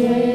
Yeah.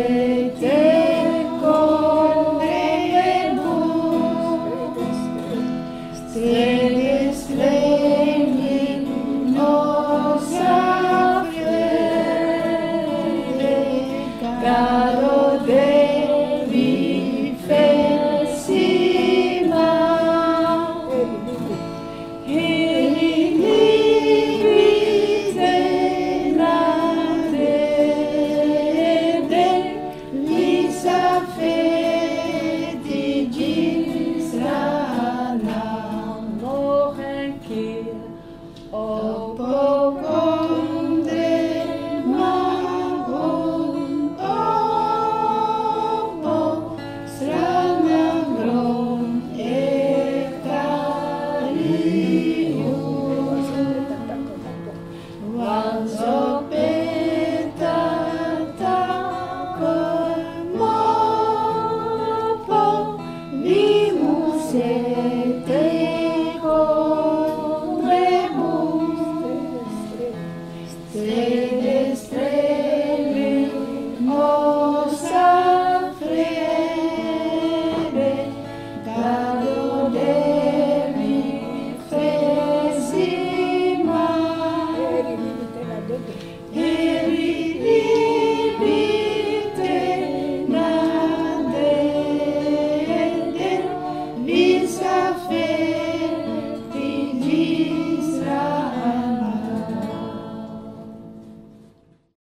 be